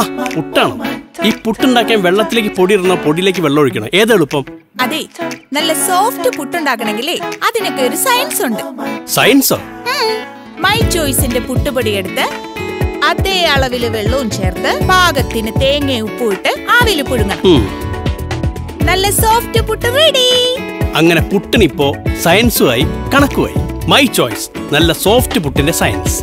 ആ പുട്ടാണ്. ഈ പുട്ടുണ്ടാക്കാൻ വെള്ളത്തിലേക്ക് പൊടി ഇടണോ പൊടിയിലേക്ക് വെള്ളം ഒഴിക്കണം? ഏത് എളുപ്പം? അതെ നല്ല സോഫ്റ്റ് പുട്ടുണ്ടാക്കണമെങ്കിലേ അതിനൊക്കെ ഒരു സയൻസ് ഉണ്ട്. സയൻസോ? മൈ ചോയ്സിന്റെ പുട്ടുപൊടി എടുത്ത് അതേ അളവിൽ വെള്ളവും ചേർത്ത് പാകത്തിന് തേങ്ങയും ഉപ്പും ഇട്ട് ആവിൽ പുഴുങ്ങണം. നല്ല സോഫ്റ്റ് പുട്ട് റെഡി. അങ്ങനെ പുട്ടിനിപ്പോ സയൻസുമായി കണക്കുമായി. മൈ ചോയ്സ് നല്ല സോഫ്റ്റ് പുട്ടിന്റെ സയൻസ്.